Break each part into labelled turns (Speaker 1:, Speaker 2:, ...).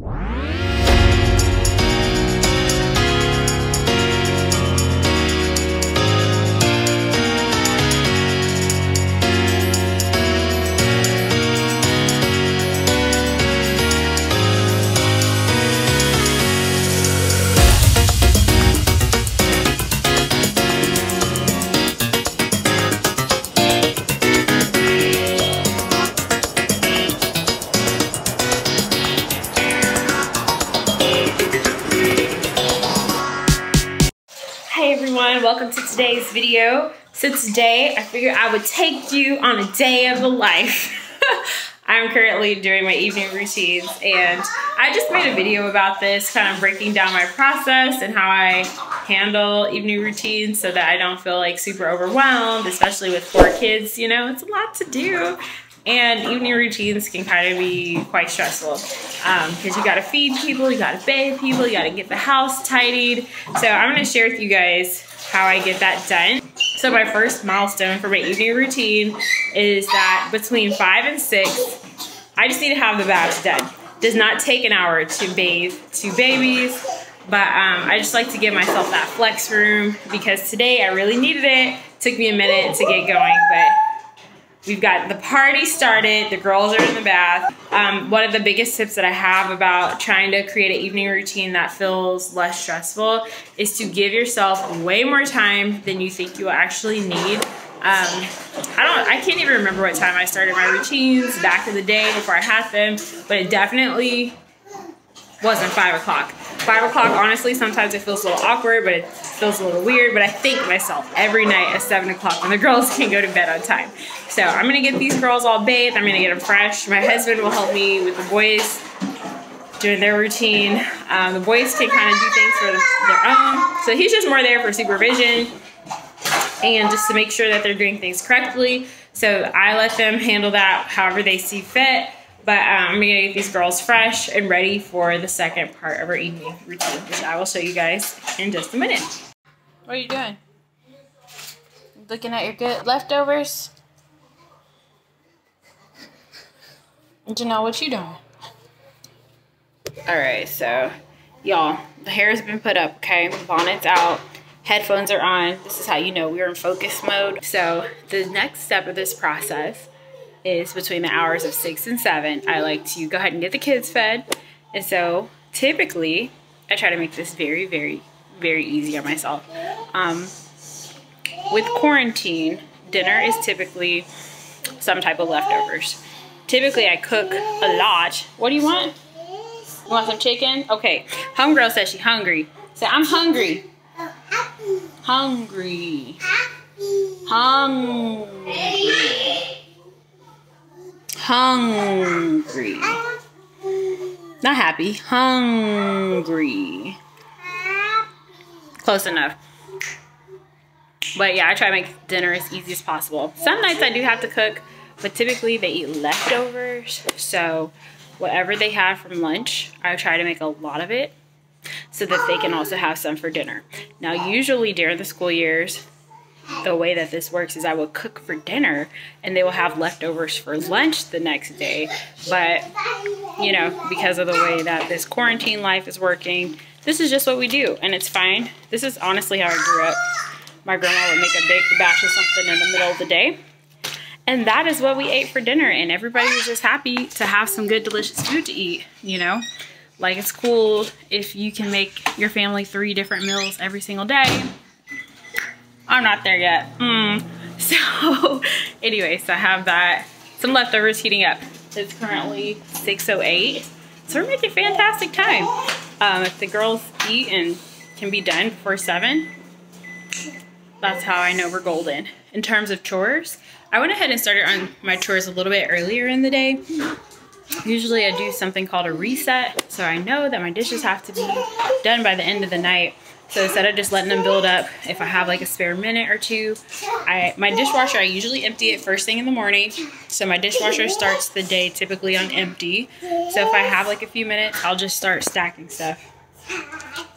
Speaker 1: Hey everyone, welcome to today's video. So today I figured I would take you on a day of the life. I'm currently doing my evening routines and I just made a video about this, kind of breaking down my process and how I handle evening routines so that I don't feel like super overwhelmed, especially with four kids, you know, it's a lot to do. And evening routines can kind of be quite stressful because um, you got to feed people, you got to bathe people, you got to get the house tidied. So I'm going to share with you guys how I get that done. So my first milestone for my evening routine is that between five and six, I just need to have the baths done. Does not take an hour to bathe two babies, but um, I just like to give myself that flex room because today I really needed it. Took me a minute to get going, but We've got the party started. The girls are in the bath. Um, one of the biggest tips that I have about trying to create an evening routine that feels less stressful is to give yourself way more time than you think you will actually need. Um, I don't, I can't even remember what time I started my routines back in the day before I had them, but it definitely wasn't five o'clock. Five o'clock, honestly, sometimes it feels a little awkward, but it feels a little weird. But I thank myself every night at seven o'clock when the girls can go to bed on time. So I'm gonna get these girls all bathed. I'm gonna get them fresh. My husband will help me with the boys doing their routine. Um, the boys can kind of do things for their own. So he's just more there for supervision and just to make sure that they're doing things correctly. So I let them handle that however they see fit. But um, I'm gonna get these girls fresh and ready for the second part of our evening routine, which I will show you guys in just a minute.
Speaker 2: What are you doing? Looking at your good leftovers? Janelle, what you doing?
Speaker 1: Alright, so y'all, the hair has been put up, okay? Bonnet's out, headphones are on. This is how you know we're in focus mode. So the next step of this process is between the hours of six and seven. I like to go ahead and get the kids fed. And so typically I try to make this very, very, very easy on myself. Um, with quarantine, dinner is typically some type of leftovers. Typically I cook a lot. What do you want? You want some chicken? Okay. Homegirl says she's hungry. Say, I'm hungry. Hungry. Hungry hungry. Not happy, hungry. Close enough. But yeah, I try to make dinner as easy as possible. Some nights I do have to cook, but typically they eat leftovers. So whatever they have from lunch, I try to make a lot of it so that they can also have some for dinner. Now, usually during the school years, the way that this works is I will cook for dinner and they will have leftovers for lunch the next day. But, you know, because of the way that this quarantine life is working, this is just what we do and it's fine. This is honestly how I grew up. My grandma would make a big batch of something in the middle of the day. And that is what we ate for dinner and everybody was just happy to have some good delicious food to eat, you know? Like it's cool if you can make your family three different meals every single day I'm not there yet. Mm. So anyways, I have that. Some leftovers heating up. It's currently 6.08. So we're making fantastic time. Um, if the girls eat and can be done before 7, that's how I know we're golden. In terms of chores, I went ahead and started on my chores a little bit earlier in the day. Usually I do something called a reset, so I know that my dishes have to be done by the end of the night. So instead of just letting them build up, if I have like a spare minute or two, I my dishwasher, I usually empty it first thing in the morning. So my dishwasher starts the day typically on empty. So if I have like a few minutes, I'll just start stacking stuff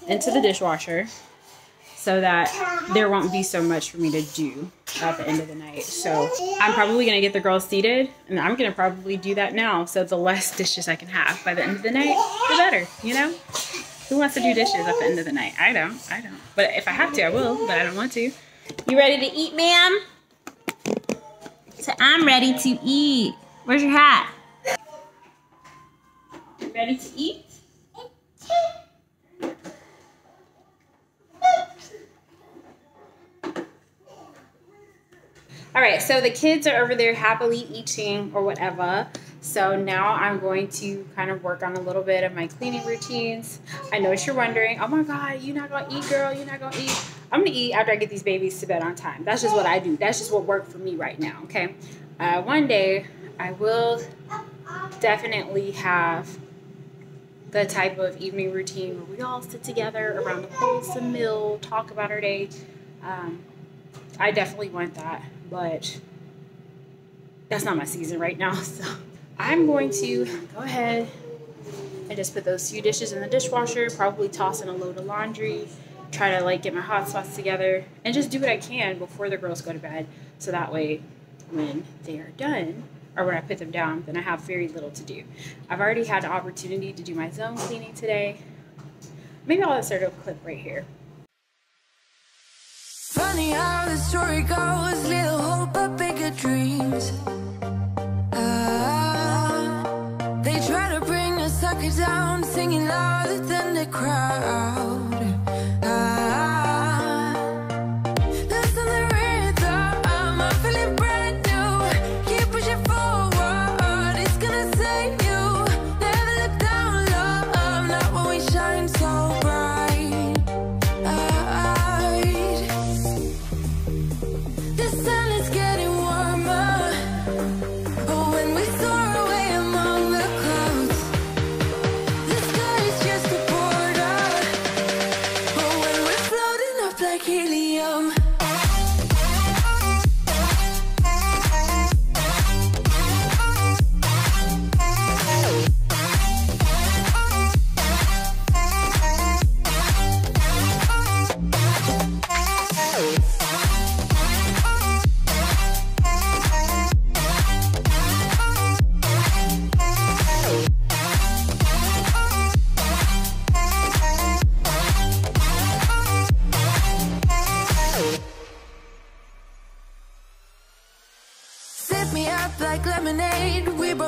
Speaker 1: into the dishwasher.
Speaker 3: so that there won't be so much for me to do at the end of the night. So I'm probably gonna get the girls seated and I'm gonna probably do that now. So the less dishes I can have by the end of the night, the better, you know? Who wants to do dishes at the end of the night? I don't, I don't. But if I have to, I will, but I don't want to.
Speaker 1: You ready to eat, ma'am? So I'm ready to eat. Where's your hat? You ready to eat? All right, so the kids are over there happily eating or whatever. So now I'm going to kind of work on a little bit of my cleaning routines. I know what you're wondering. Oh my God, you're not gonna eat, girl. You're not gonna eat. I'm gonna eat after I get these babies to bed on time. That's just what I do. That's just what worked for me right now. Okay. Uh, one day I will definitely have the type of evening routine where we all sit together around a wholesome meal, talk about our day. Um, I definitely want that, but that's not my season right now. So I'm going to go ahead and just put those few dishes in the dishwasher, probably toss in a load of laundry, try to like get my hot spots together, and just do what I can before the girls go to bed. So that way, when they are done, or when I put them down, then I have very little to do. I've already had an opportunity to do my zone cleaning today. Maybe I'll insert a clip right here.
Speaker 4: Funny how the story goes, little hope but bigger dreams. Ah, down, singing louder than the crowd.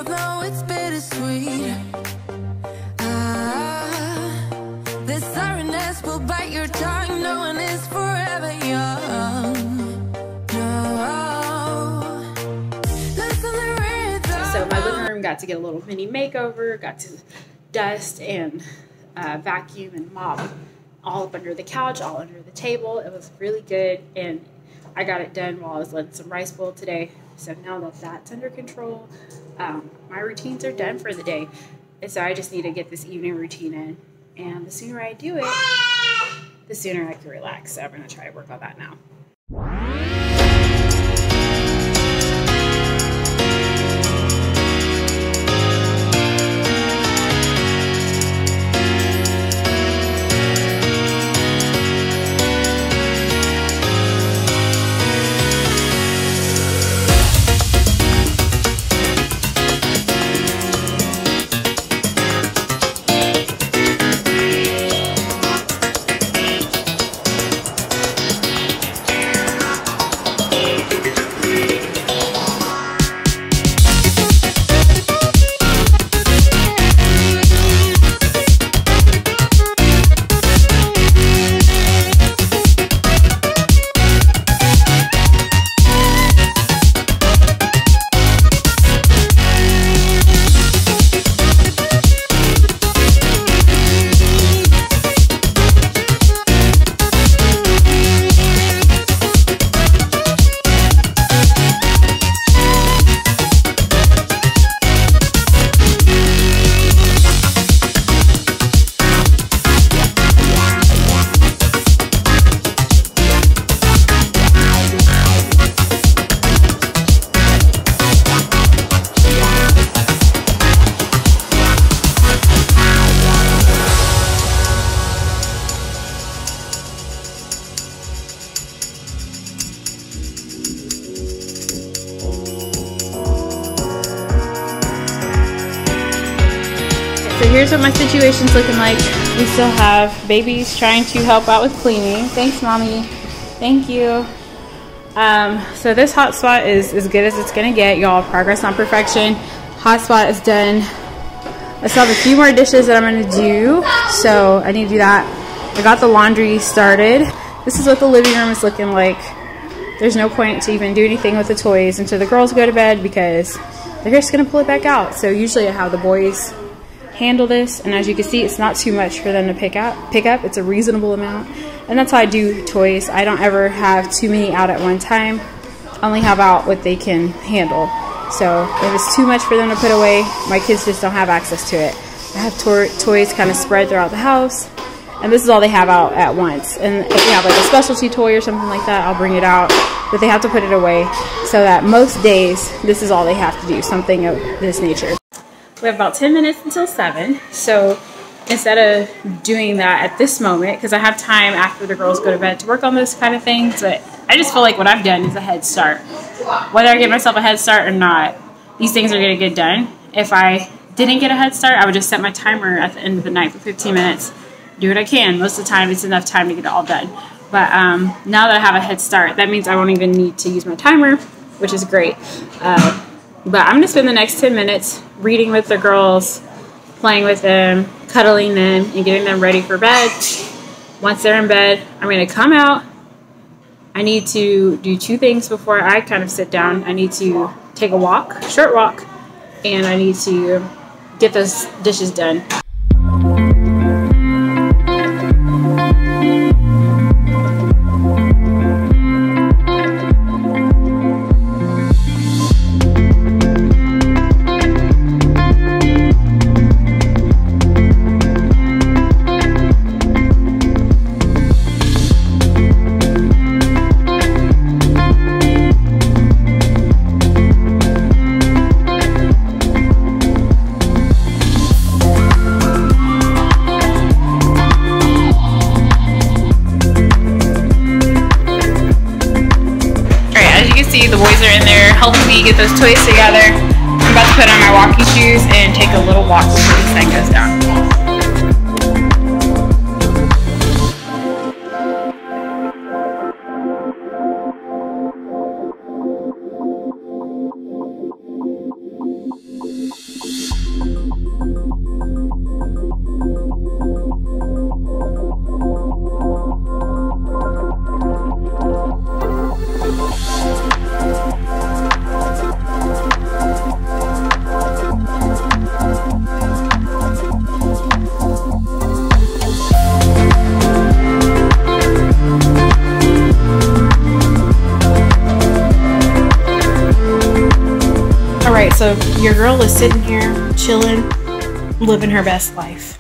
Speaker 4: It's bittersweet. Ah, the sorrowness will bite your tongue. No one is forever young. No.
Speaker 3: So my living room got to get a little mini makeover, got to dust and uh, vacuum and mop all up under the couch, all under the table. It was really good, and I got it done while I was letting some rice boil today. So now that that's under control, um, my routines are done for the day. And so I just need to get this evening routine in. And the sooner I do it, the sooner I can relax. So I'm going to try to work on that now. Situation's looking like. We still have babies trying to help out with cleaning. Thanks, mommy. Thank you. Um, so this hotspot is as good as it's gonna get, y'all. Progress on perfection. Hotspot is done. I still have a few more dishes that I'm gonna do, so I need to do that. I got the laundry started. This is what the living room is looking like. There's no point to even do anything with the toys until the girls go to bed because they're just gonna pull it back out. So usually I have the boys handle this, and as you can see, it's not too much for them to pick up. Pick up, it's a reasonable amount, and that's how I do toys. I don't ever have too many out at one time. Only have out what they can handle. So if it's too much for them to put away, my kids just don't have access to it. I have to toys kind of spread throughout the house, and this is all they have out at once. And if they have like a specialty toy or something like that, I'll bring it out, but they have to put it away so that most days this is all they have to do, something of this nature. We have about 10 minutes until 7, so instead of doing that at this moment, because I have time after the girls go to bed to work on those kind of things, but I just feel like what I've done is a head start. Whether I give myself a head start or not, these things are going to get done. If I didn't get a head start, I would just set my timer at the end of the night for 15 minutes. Do what I can. Most of the time, it's enough time to get it all done. But um, now that I have a head start, that means I won't even need to use my timer, which is great. Uh, but I'm to spend the next 10 minutes reading with the girls, playing with them, cuddling them, and getting them ready for bed. Once they're in bed, I'm to come out. I need to do two things before I kind of sit down. I need to take a walk, short walk, and I need to get those dishes done.
Speaker 1: Walking shoes and take a little walk before the sun goes down. So your girl is sitting here chilling, living her best life.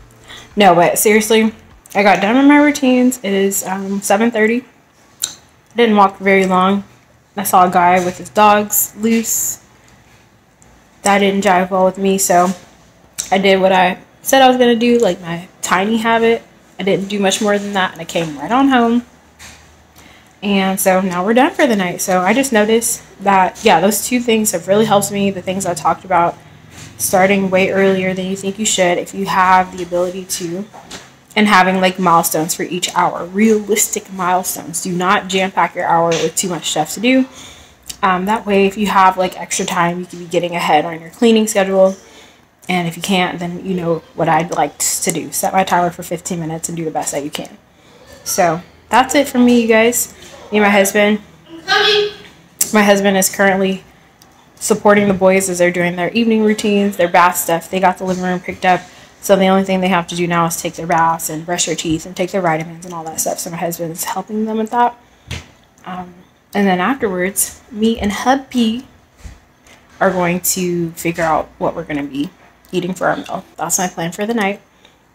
Speaker 1: No, but seriously, I got done with my routines. It is um, 7.30. I didn't walk very long. I saw a guy with his dogs loose. That didn't jive well with me, so I did what I said I was going to do, like my tiny habit. I didn't do much more than that, and I came right on home. And so now we're done for the night. So I just noticed that, yeah, those two things have really helped me. The things I talked about starting way earlier than you think you should if you have the ability to, and having like milestones for each hour, realistic milestones. Do not jam pack your hour with too much stuff to do. Um, that way, if you have like extra time, you can be getting ahead on your cleaning schedule. And if you can't, then you know what I'd like to do. Set my timer for 15 minutes and do the best that you can. So that's it for me, you guys. Me and my husband. My husband is currently supporting the boys as they're doing their evening routines, their bath stuff. They got the living room picked up. So the only thing they have to do now is take their baths and brush their teeth and take their vitamins and all that stuff. So my husband is helping them with that. Um, and then afterwards, me and hubby are going to figure out what we're going to be eating for our meal. That's my plan for the night.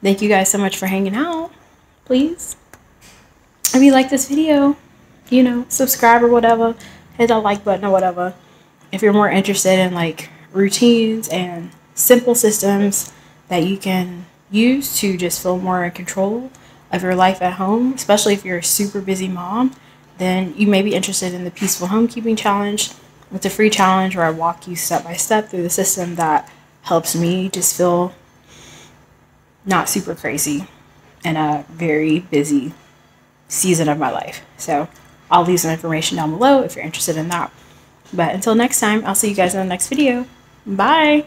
Speaker 1: Thank you guys so much for hanging out. Please. If you like this video, you know, subscribe or whatever. Hit that like button or whatever. If you're more interested in like routines and simple systems that you can use to just feel more in control of your life at home, especially if you're a super busy mom, then you may be interested in the Peaceful Homekeeping Challenge. It's a free challenge where I walk you step by step through the system that helps me just feel not super crazy in a very busy season of my life. So I'll leave some information down below if you're interested in that. But until next time, I'll see you guys in the next video. Bye.